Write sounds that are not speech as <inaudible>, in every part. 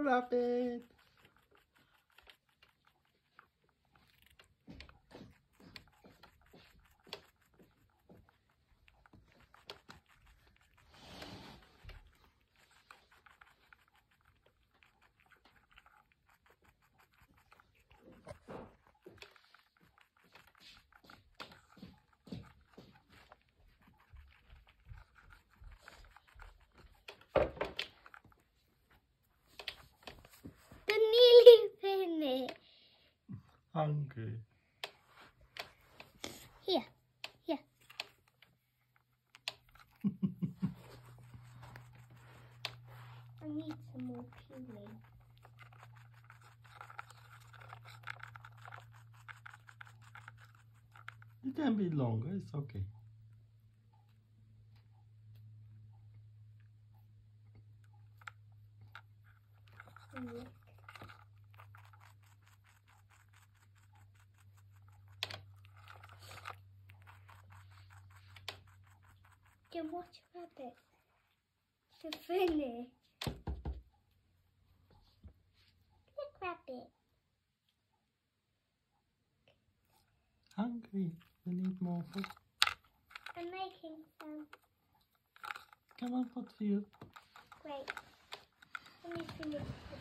you, Hungry. Here, here. <laughs> I need some more peeling. It can be longer, it's okay. Look. Then watch rabbit to finish. Look, rabbit. Hungry. You need more food. I'm making some. Come on, put here. Great. Let me finish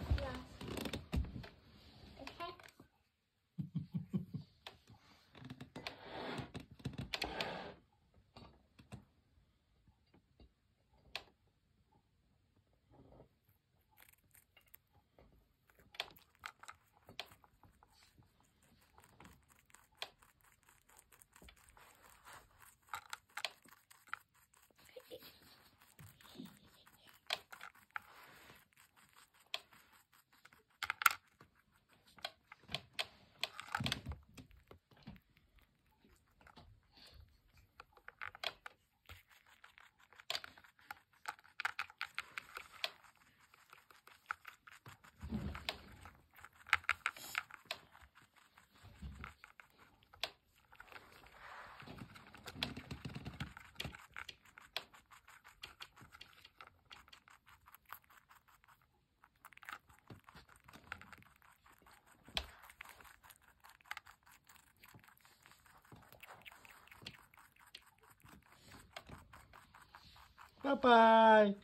Bye bye.